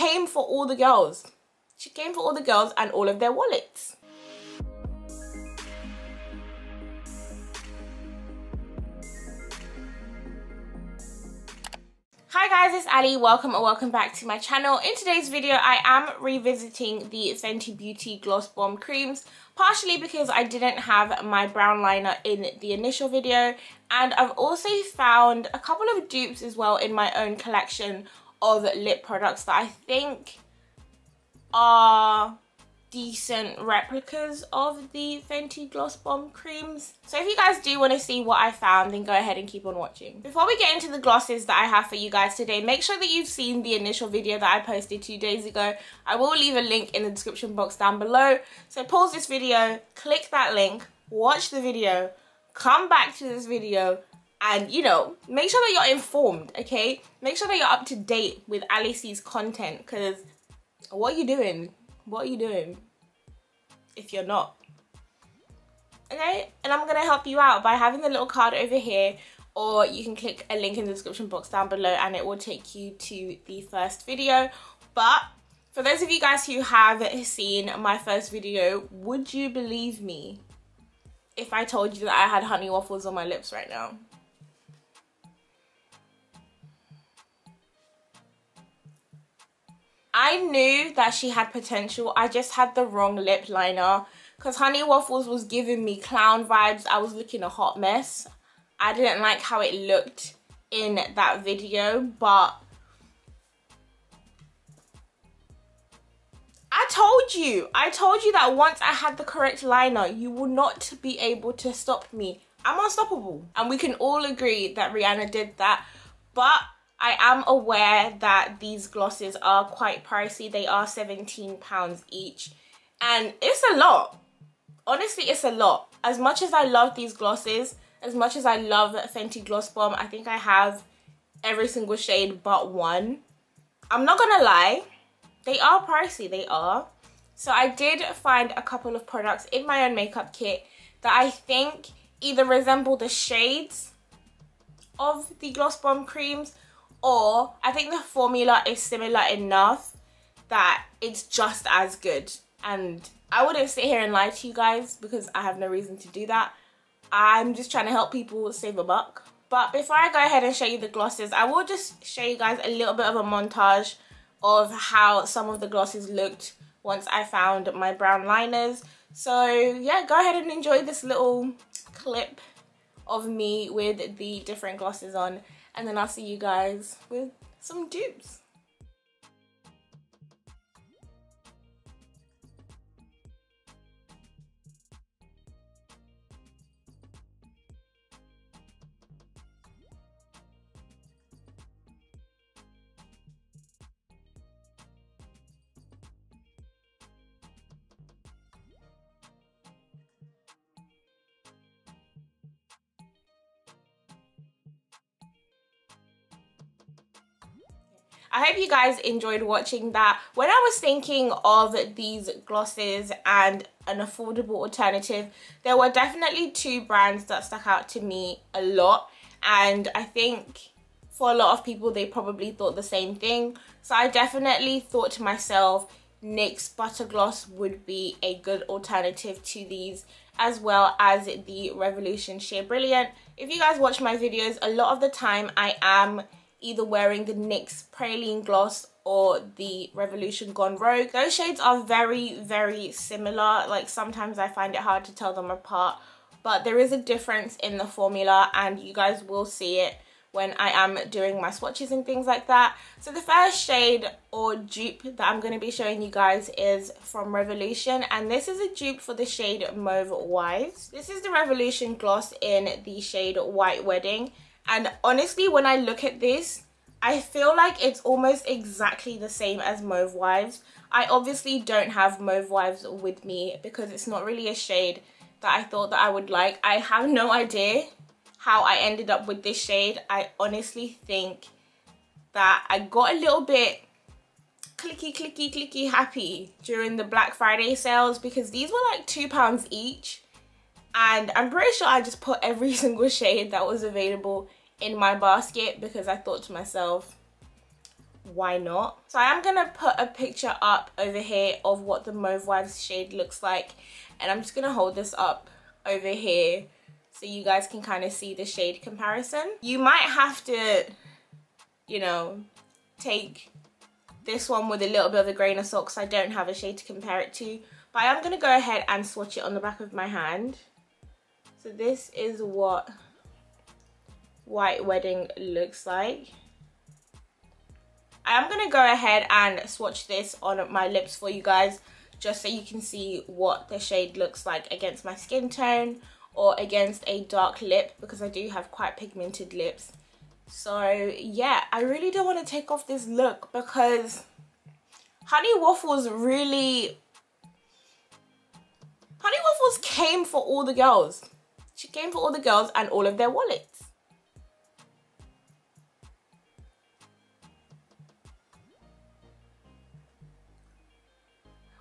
came for all the girls. She came for all the girls and all of their wallets. Hi guys, it's Ally. Welcome or welcome back to my channel. In today's video, I am revisiting the Fenty Beauty Gloss Bomb Creams, partially because I didn't have my brown liner in the initial video, and I've also found a couple of dupes as well in my own collection of lip products that I think are decent replicas of the Fenty Gloss Bomb creams. So if you guys do want to see what I found, then go ahead and keep on watching. Before we get into the glosses that I have for you guys today, make sure that you've seen the initial video that I posted two days ago. I will leave a link in the description box down below. So pause this video, click that link, watch the video, come back to this video, and you know make sure that you're informed okay? Make sure that you're up to date with Ally C's content because what are you doing? What are you doing if you're not? Okay? And I'm gonna help you out by having the little card over here or you can click a link in the description box down below and it will take you to the first video. But for those of you guys who have seen my first video would you believe me if I told you that I had honey waffles on my lips right now I knew that she had potential. I just had the wrong lip liner because Honey Waffles was giving me clown vibes. I was looking a hot mess. I didn't like how it looked in that video, but I told you. I told you that once I had the correct liner, you will not be able to stop me. I'm unstoppable. And we can all agree that Rihanna did that. But I am aware that these glosses are quite pricey. They are £17 each. And it's a lot. Honestly, it's a lot. As much as I love these glosses, as much as I love Fenty Gloss Bomb, I think I have every single shade but one. I'm not gonna lie, they are pricey, they are. So I did find a couple of products in my own makeup kit that I think either resemble the shades of the Gloss Bomb creams or I think the formula is similar enough that it's just as good and I wouldn't sit here and lie to you guys because I have no reason to do that. I'm just trying to help people save a buck. But before I go ahead and show you the glosses, I will just show you guys a little bit of a montage of how some of the glosses looked once I found my brown liners. So yeah, go ahead and enjoy this little clip of me with the different glosses on and then I'll see you guys with some dupes. I hope you guys enjoyed watching that. When I was thinking of these glosses and an affordable alternative, there were definitely two brands that stuck out to me a lot. And I think for a lot of people, they probably thought the same thing. So I definitely thought to myself, NYX Butter Gloss would be a good alternative to these as well as the Revolution Sheer Brilliant. If you guys watch my videos, a lot of the time I am either wearing the NYX Praline Gloss or the Revolution Gone Rogue. Those shades are very, very similar. Like sometimes I find it hard to tell them apart, but there is a difference in the formula and you guys will see it when I am doing my swatches and things like that. So the first shade or dupe that I'm going to be showing you guys is from Revolution and this is a dupe for the shade Mauve Wives. This is the Revolution gloss in the shade White Wedding and honestly, when I look at this, I feel like it's almost exactly the same as Mauve Wives. I obviously don't have Mauve Wives with me because it's not really a shade that I thought that I would like. I have no idea how I ended up with this shade. I honestly think that I got a little bit clicky clicky clicky happy during the Black Friday sales because these were like two pounds each and I'm pretty sure I just put every single shade that was available in my basket because I thought to myself why not? So I am gonna put a picture up over here of what the Mauve Wives shade looks like. And I'm just gonna hold this up over here so you guys can kind of see the shade comparison. You might have to, you know, take this one with a little bit of a grain of salt because I don't have a shade to compare it to. But I am going to go ahead and swatch it on the back of my hand. So this is what White Wedding looks like. I am going to go ahead and swatch this on my lips for you guys just so you can see what the shade looks like against my skin tone or against a dark lip because I do have quite pigmented lips. So yeah, I really don't want to take off this look because Honey Waffles really... Honey Waffles came for all the girls. She came for all the girls and all of their wallets.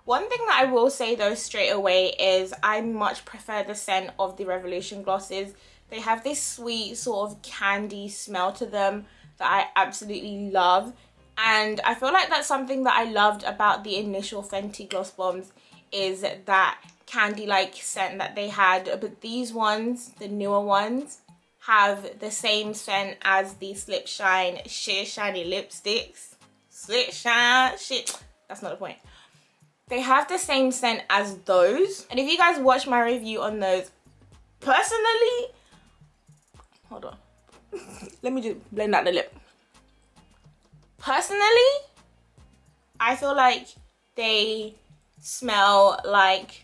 One thing that I will say though straight away is I much prefer the scent of the Revolution glosses. They have this sweet sort of candy smell to them that I absolutely love. And I feel like that's something that I loved about the initial Fenty Gloss Bombs is that candy-like scent that they had. But these ones, the newer ones, have the same scent as the Slip Shine Sheer Shiny Lipsticks. Slip Shine, shit, that's not the point. They have the same scent as those. And if you guys watch my review on those, personally, hold on. Let me just blend out the lip. Personally, I feel like they smell like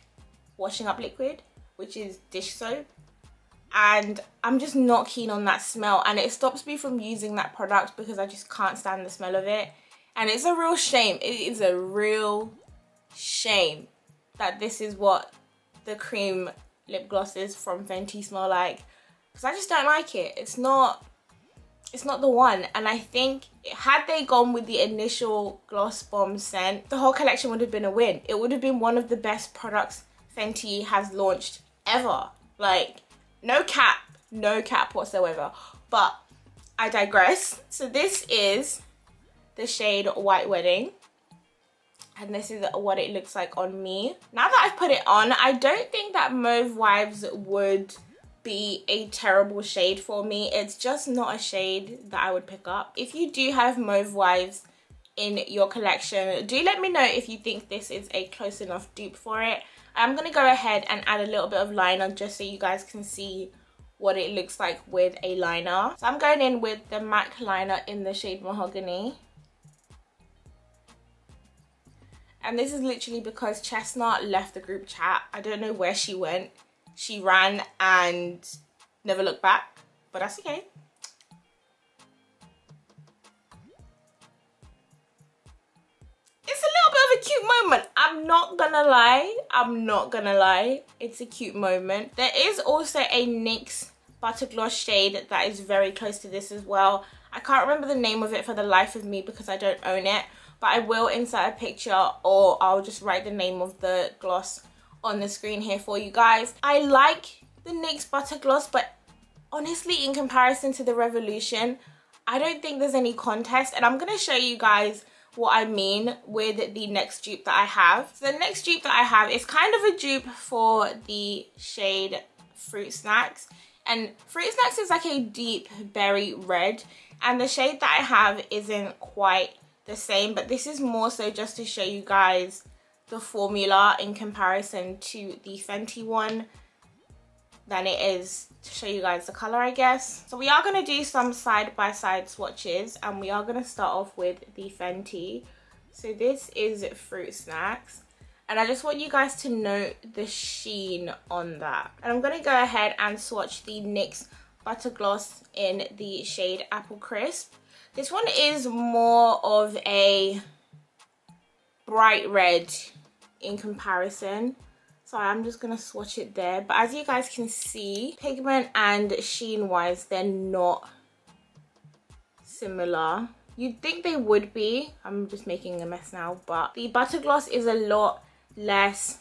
washing up liquid, which is dish soap. And I'm just not keen on that smell. And it stops me from using that product because I just can't stand the smell of it. And it's a real shame. It is a real shame that this is what the cream lip glosses from Fenty smell like because I just don't like it. It's not it's not the one and I think had they gone with the initial gloss bomb scent the whole collection would have been a win. It would have been one of the best products Fenty has launched ever. Like no cap, no cap whatsoever. But I digress. So this is the shade White Wedding and this is what it looks like on me. Now that I've put it on, I don't think that Mauve Wives would be a terrible shade for me. It's just not a shade that I would pick up. If you do have Mauve Wives in your collection, do let me know if you think this is a close enough dupe for it. I'm going to go ahead and add a little bit of liner just so you guys can see what it looks like with a liner. So I'm going in with the MAC liner in the shade Mahogany. And this is literally because Chestnut left the group chat. I don't know where she went. She ran and never looked back, but that's okay. It's a little a cute moment. I'm not gonna lie. I'm not gonna lie. It's a cute moment. There is also a NYX Butter Gloss shade that is very close to this as well. I can't remember the name of it for the life of me because I don't own it but I will insert a picture or I'll just write the name of the gloss on the screen here for you guys. I like the NYX Butter Gloss, but honestly, in comparison to the Revolution, I don't think there's any contest. And I'm going to show you guys what I mean with the next dupe that I have. So the next dupe that I have is kind of a dupe for the shade Fruit Snackz. And Fruit Snackz is like a deep berry red. And the shade that I have isn't quite the same but this is more so just to show you guys the formula in comparison to the Fenty one than it is to show you guys the color I guess. So we are going to do some side by side swatches and we are going to start off with the Fenty. So this is Fruit Snackz and I just want you guys to note the sheen on that. And I'm going to go ahead and swatch the NYX Butter Gloss in the shade Apple Crisp. This one is more of a bright red in comparison. So I'm just to swatch it there. But as you guys can see, pigment and sheen wise, they're not similar. You'd think they would be. I'm just making a mess now. But the butter gloss is a lot less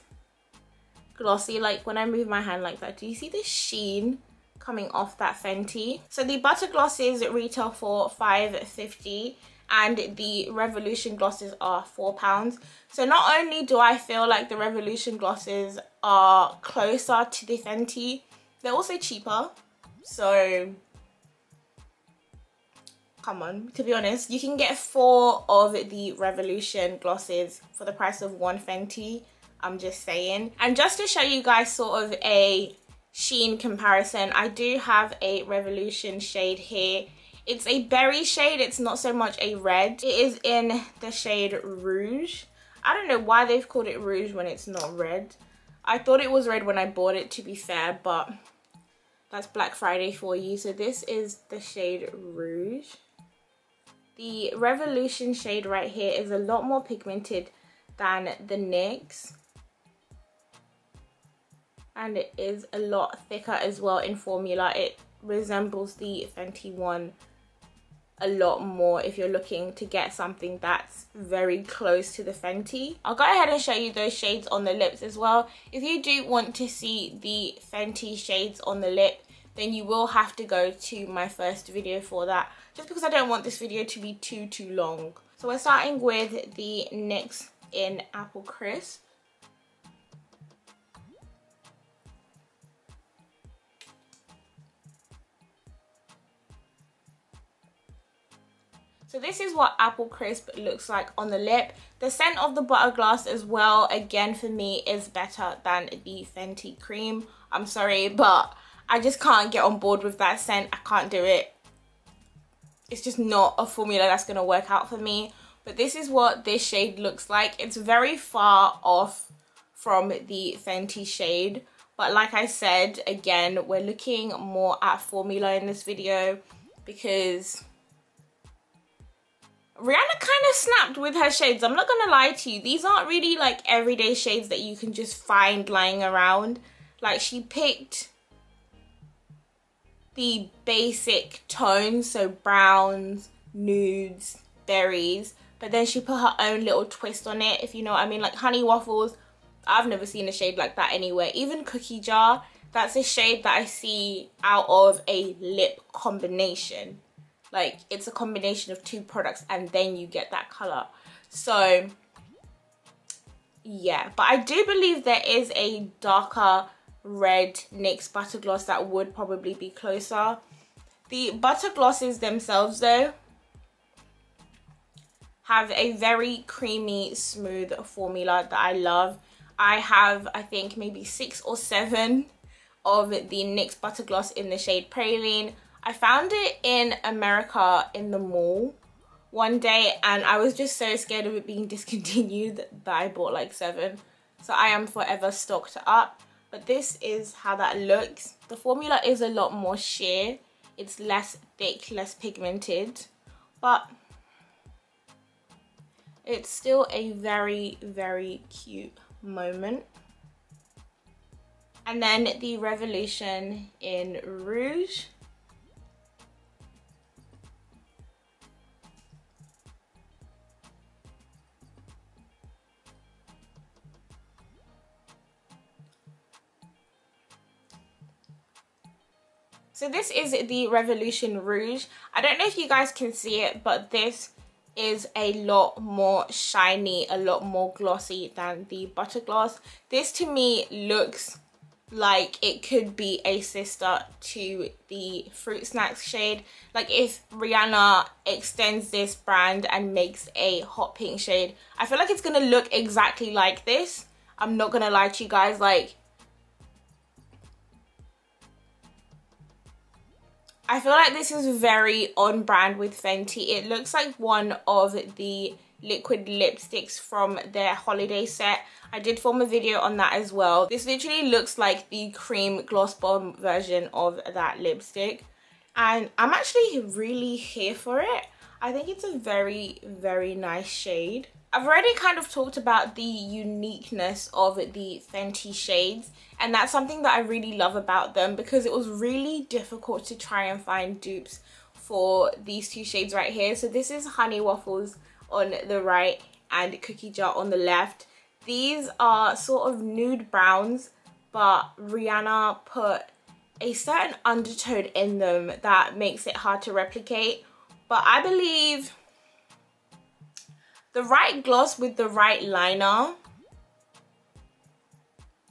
glossy. Like when I move my hand like that, do you see the sheen? coming off that Fenty. So the butter glosses retail for 5.50 and the Revolution glosses are £4. So not only do I feel like the Revolution glosses are closer to the Fenty, they're also cheaper. So come on, to be honest, you can get four of the Revolution glosses for the price of one Fenty. I'm just saying. And just to show you guys sort of a sheen comparison, I do have a Revolution shade here. It's a berry shade, it's not so much a red. It is in the shade Rouge. I don't know why they've called it Rouge when it's not red. I thought it was red when I bought it to be fair, but that's Black Friday for you. So this is the shade Rouge. The Revolution shade right here is a lot more pigmented than the NYX. And it is a lot thicker as well in formula. It resembles the Fenty one a lot more if you're looking to get something that's very close to the Fenty. I'll go ahead and show you those shades on the lips as well. If you do want to see the Fenty shades on the lip, then you will have to go to my first video for that just because I don't want this video to be too too long. So we're starting with the NYX in Apple Crisp. So this is what Apple Crisp looks like on the lip. The scent of the Butter Gloss as well, again for me, is better than the Fenty Cream. I'm sorry, but I just can't get on board with that scent. I can't do it. It's just not a formula that's going to work out for me. But this is what this shade looks like. It's very far off from the Fenty shade. But like I said, again, we're looking more at formula in this video because Rihanna kind of snapped with her shades. I'm not gonna lie to you. These aren't really like everyday shades that you can just find lying around. Like she picked the basic tones, so browns, nudes, berries, but then she put her own little twist on it, if you know what I mean. Like Honey Waffles, I've never seen a shade like that anywhere. Even Cookie Jar, that's a shade that I see out of a lip combination like it's a combination of two products and then you get that color. So yeah. But i do believe there is a darker red nyx butter gloss that would probably be closer. The butter glosses themselves though have a very creamy smooth formula that i love. I have i think maybe six or seven of the NYX Butter Gloss in the shade Praline. I found it in America in the mall one day and I was just so scared of it being discontinued that I bought like seven. So I am forever stocked up. But this is how that looks. The formula is a lot more sheer. It's less thick, less pigmented. But it's still a very, very cute moment. And then the Revolution in Rouge. So this is the Revolution Rouge. I don't know if you guys can see it, but this is a lot more shiny, a lot more glossy than the Butter Gloss. This to me looks like it could be a sister to the Fruit Snackz shade. Like if Rihanna extends this brand and makes a hot pink shade, I feel like it's gonna look exactly like this. I'm not gonna lie to you guys, like I feel like this is very on brand with Fenty. It looks like one of the liquid lipsticks from their holiday set. I did film a video on that as well. This literally looks like the cream gloss bomb version of that lipstick. And I'm actually really here for it. I think it's a very, very nice shade. I've already kind of talked about the uniqueness of the Fenty shades and that's something that I really love about them because it was really difficult to try and find dupes for these two shades right here. So this is Honey Waffles on the right and Cookie Jar on the left. These are sort of nude browns but Rihanna put a certain undertone in them that makes it hard to replicate. But I believe the right gloss with the right liner,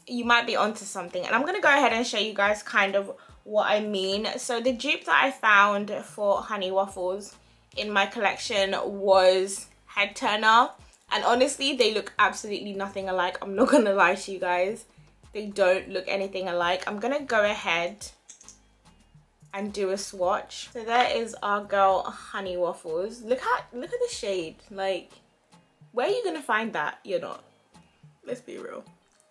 you might be onto something. And I'm going to go ahead and show you guys kind of what I mean. So the dupe that I found for Honey Waffles in my collection was Head Turner. And honestly, they look absolutely nothing alike. I'm not going to lie to you guys. They don't look anything alike. I'm going to go ahead and do a swatch. So there is our girl Honey Waffles. Look at look at the shade. Like, where are you gonna find that? You're not. Let's be real.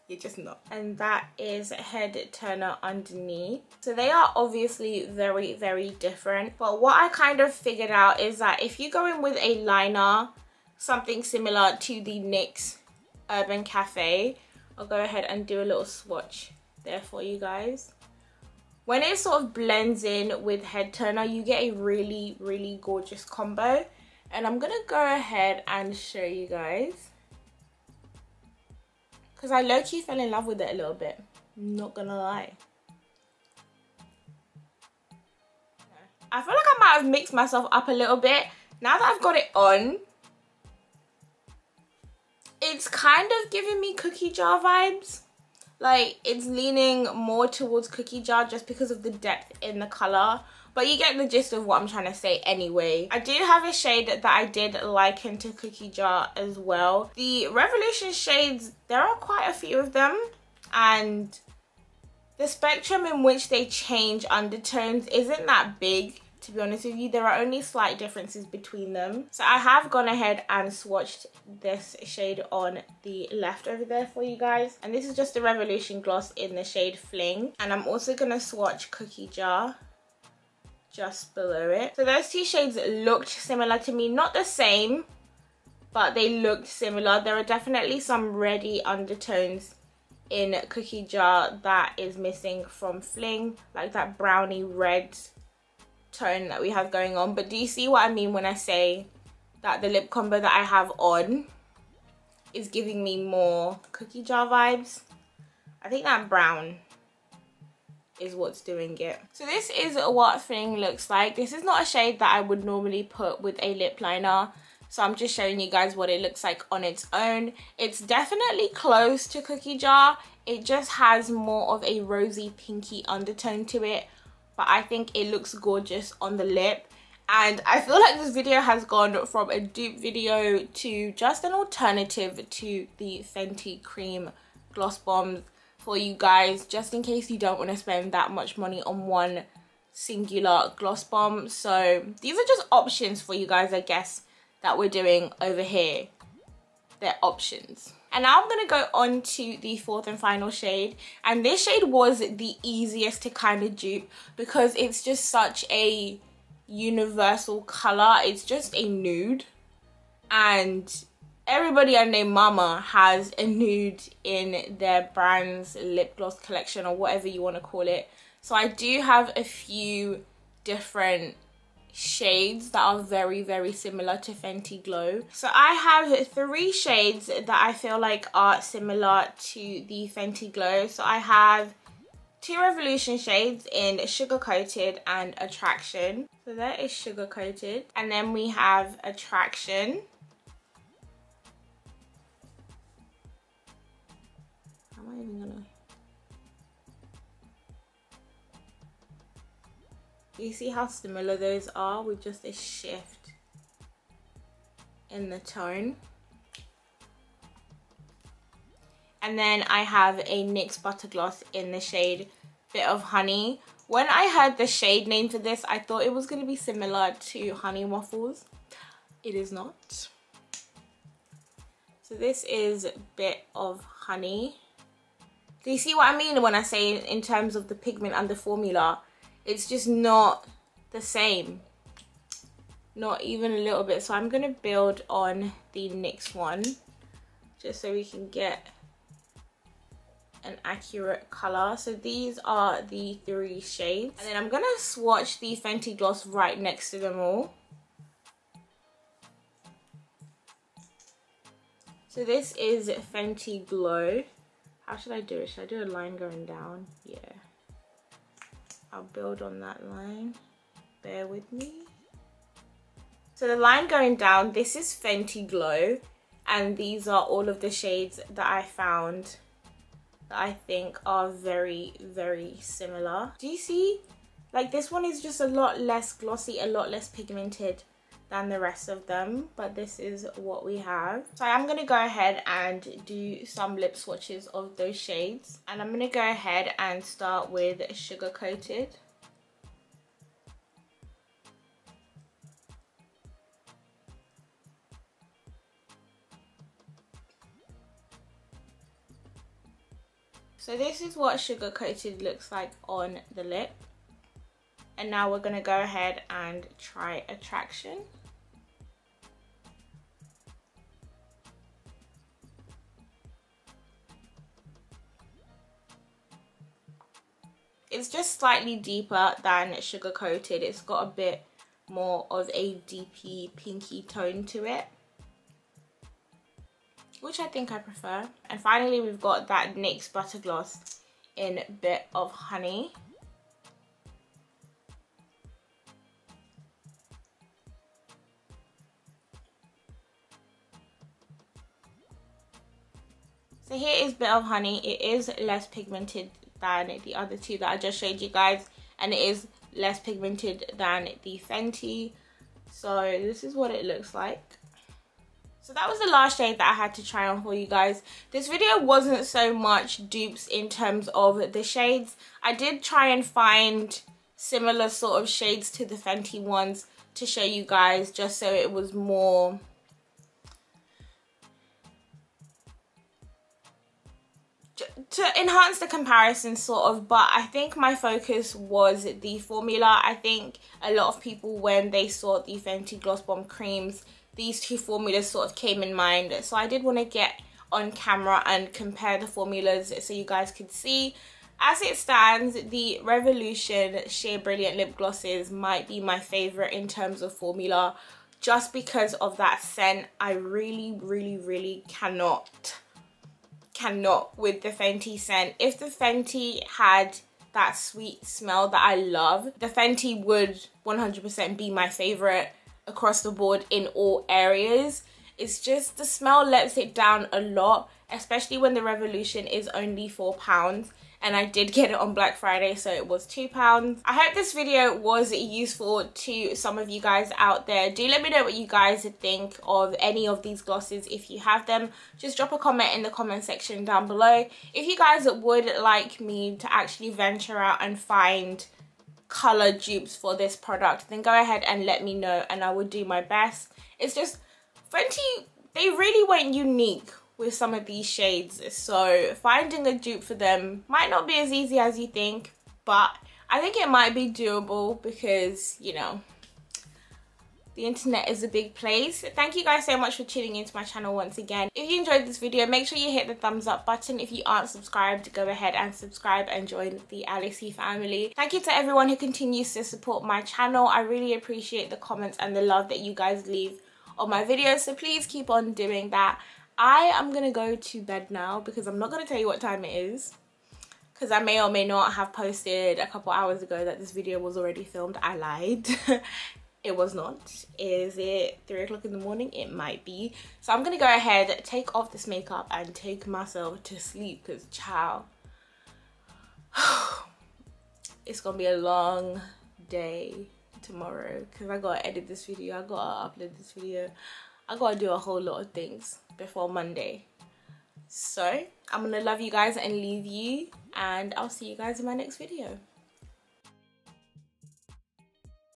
You're just not. And that is Head Turner underneath. So they are obviously very, very different. But what I kind of figured out is that if you go in with a liner, something similar to the NYX Urban Cafe, I'll go ahead and do a little swatch there for you guys when it sort of blends in with head turner you get a really really gorgeous combo and i'm gonna go ahead and show you guys. Because i low-key fell in love with it a little bit. I'm not gonna lie. I feel like I might have mixed myself up a little bit. Now that I've got it on, it's kind of giving me cookie jar vibes. Like it's leaning more towards cookie jar just because of the depth in the color but you get the gist of what I'm trying to say anyway. I do have a shade that I did liken to Cookie Jar as well. The Revolution shades, there are quite a few of them. And the spectrum in which they change undertones isn't that big to be honest with you. There are only slight differences between them. So i have gone ahead and swatched this shade on the left over there for you guys. And this is just the revolution gloss in the shade fling. And i'm also gonna swatch cookie jar just below it so those two shades looked similar to me not the same but they looked similar there are definitely some ready undertones in cookie jar that is missing from fling like that brownie red tone that we have going on. But do you see what I mean when I say that the lip combo that I have on is giving me more cookie jar vibes? I think that brown is what's doing it. So this is what thing looks like. This is not a shade that I would normally put with a lip liner. So I'm just showing you guys what it looks like on its own. It's definitely close to Cookie Jar. It just has more of a rosy pinky undertone to it but I think it looks gorgeous on the lip and I feel like this video has gone from a dupe video to just an alternative to the Fenty Cream Gloss Bombs for you guys just in case you don't want to spend that much money on one singular gloss bomb so these are just options for you guys I guess that we're doing over here they're options and now I'm going to go on to the fourth and final shade. And this shade was the easiest to kind of dupe because it's just such a universal color. It's just a nude. And everybody and their mama has a nude in their brand's lip gloss collection or whatever you want to call it. So I do have a few different shades that are very very similar to Fenty Glow. So I have three shades that I feel like are similar to the Fenty Glow. So I have two Revolution shades in Sugar Coated and Attraction. So that is Sugar Coated. And then we have Attraction. Even gonna you see how similar those are with just a shift in the tone and then I have a NYX Butter Gloss in the shade Bit of Honey. When I heard the shade name for this, I thought it was going to be similar to Honey Waffles. It is not. So this is Bit of Honey. Do you see what I mean when I say in terms of the pigment and the formula? it's just not the same. Not even a little bit. So I'm gonna build on the next one just so we can get an accurate color. So these are the three shades. And then I'm gonna swatch the Fenty gloss right next to them all. So this is Fenty Glow how should I do it should I do a line going down yeah I'll build on that line. Bear with me. So the line going down, this is Fenty Glow. And these are all of the shades that I found that I think are very, very similar. Do you see? Like this one is just a lot less glossy, a lot less pigmented than the rest of them but this is what we have so i'm going to go ahead and do some lip swatches of those shades and i'm going to go ahead and start with sugar coated So this is what sugar coated looks like on the lip. And now we're going to go ahead and try attraction. Slightly deeper than sugar coated. It's got a bit more of a deepy pinky tone to it which I think I prefer. And finally, we've got that NYX Butter Gloss in Bit of Honey. So here is Bit of Honey. It is less pigmented than the other two that I just showed you guys. And it is less pigmented than the Fenty. So this is what it looks like. So that was the last shade that I had to try on for you guys. This video wasn't so much dupes in terms of the shades. I did try and find similar sort of shades to the Fenty ones to show you guys just so it was more to enhance the comparison sort of but i think my focus was the formula. I think a lot of people when they saw the fenty gloss bomb creams these two formulas sort of came in mind. So i did want to get on camera and compare the formulas so you guys could see. As it stands the revolution sheer brilliant lip glosses might be my favorite in terms of formula. Just because of that scent i really really really cannot cannot with the Fenty scent. If the Fenty had that sweet smell that I love, the Fenty would 100% be my favorite across the board in all areas. It's just the smell lets it down a lot, especially when the Revolution is only £4 and I did get it on Black Friday so it was two pounds. I hope this video was useful to some of you guys out there. Do let me know what you guys think of any of these glosses if you have them. Just drop a comment in the comment section down below. If you guys would like me to actually venture out and find color dupes for this product then go ahead and let me know and I will do my best. It's just Fenty, they really went unique with some of these shades so finding a dupe for them might not be as easy as you think but I think it might be doable because you know the internet is a big place. Thank you guys so much for tuning into my channel once again. If you enjoyed this video, make sure you hit the thumbs up button. If you aren't subscribed, go ahead and subscribe and join the Ally C family. Thank you to everyone who continues to support my channel. I really appreciate the comments and the love that you guys leave on my videos. So please keep on doing that. I am going to go to bed now because I'm not going to tell you what time it is. Because I may or may not have posted a couple hours ago that this video was already filmed. I lied. it was not. Is it 3 o'clock in the morning? It might be. So I'm going to go ahead, take off this makeup and take myself to sleep because ciao. it's going to be a long day tomorrow because I got to edit this video. I got to upload this video. I got to do a whole lot of things before Monday. So I'm to love you guys and leave you and I'll see you guys in my next video.